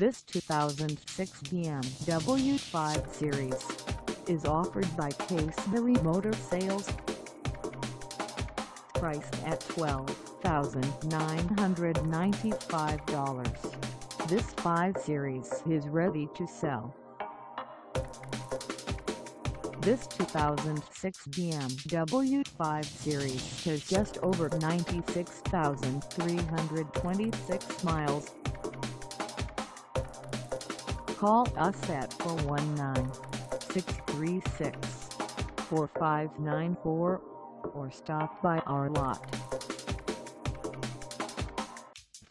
This 2006 BMW 5 Series is offered by Case Casebere Motor Sales. Priced at $12,995, this 5 Series is ready to sell. This 2006 BMW 5 Series has just over 96,326 miles. Call us at 419-636-4594 or stop by our lot.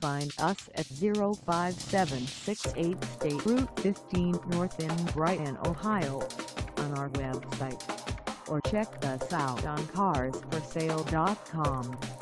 Find us at 05768 State Route 15 North in Bryan, Ohio on our website or check us out on carsforsale.com.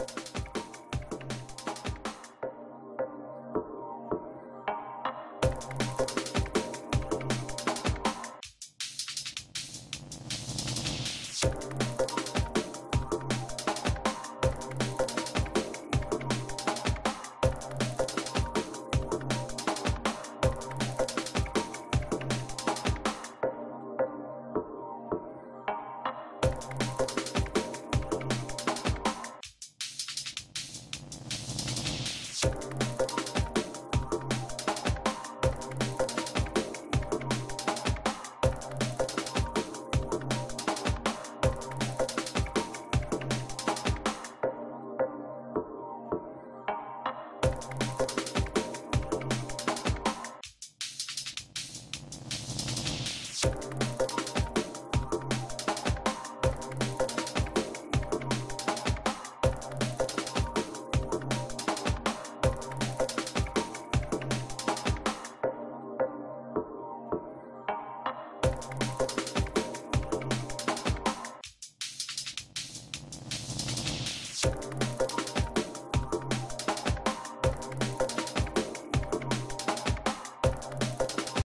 Thank